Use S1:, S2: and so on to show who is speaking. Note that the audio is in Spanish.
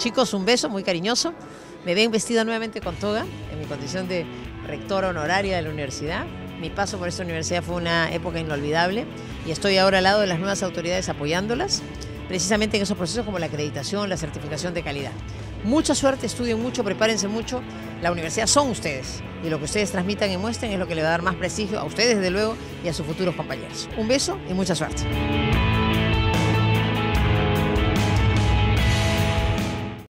S1: Chicos, un beso muy cariñoso. Me ven vestida nuevamente con toga en mi condición de rectora honoraria de la universidad. Mi paso por esta universidad fue una época inolvidable y estoy ahora al lado de las nuevas autoridades apoyándolas, precisamente en esos procesos como la acreditación, la certificación de calidad. Mucha suerte, estudien mucho, prepárense mucho. La universidad son ustedes y lo que ustedes transmitan y muestren es lo que le va a dar más prestigio a ustedes, desde luego, y a sus futuros compañeros. Un beso y mucha suerte.